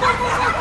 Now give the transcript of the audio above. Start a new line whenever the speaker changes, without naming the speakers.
Ha ha ha ha!